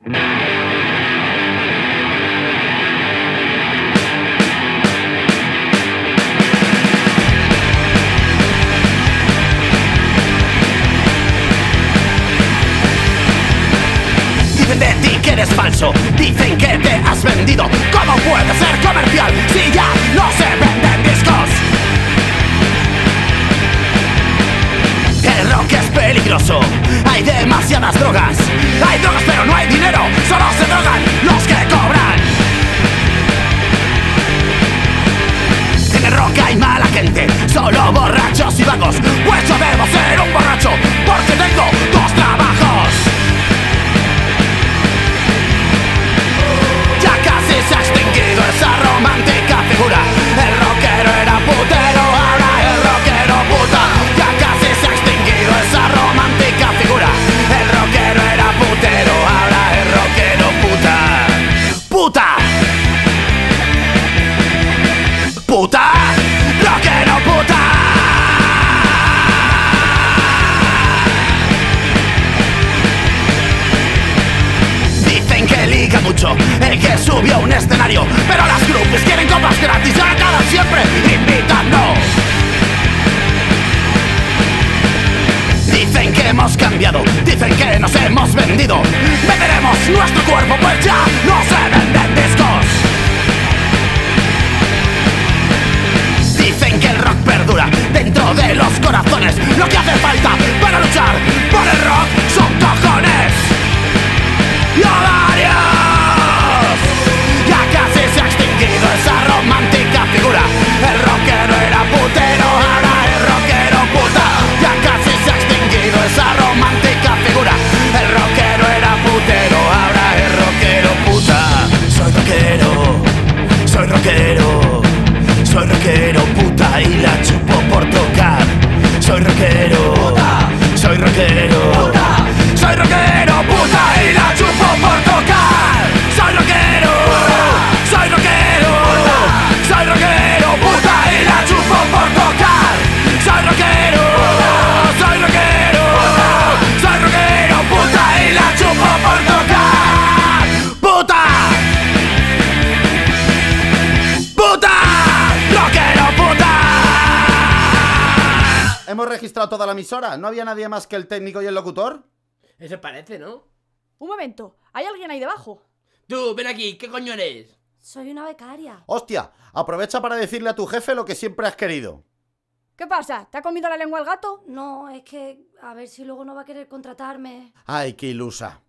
Dicen de ti que eres falso, dicen que te has vendido. ¿Cómo puede ser comercial si ya no se venden discos? El rock es peligroso, hay demasiadas drogas. Lost. Mucho el que subió a un escenario Pero las grupos quieren copas gratis y acaban siempre invitando. Dicen que hemos cambiado, dicen que nos hemos vendido. Venderemos Soy Hemos registrado toda la emisora. ¿No había nadie más que el técnico y el locutor? Eso parece, ¿no? Un momento, ¿hay alguien ahí debajo? Tú, ven aquí, ¿qué coño eres? Soy una becaria. Hostia, aprovecha para decirle a tu jefe lo que siempre has querido. ¿Qué pasa? ¿Te ha comido la lengua el gato? No, es que a ver si luego no va a querer contratarme. Ay, qué ilusa.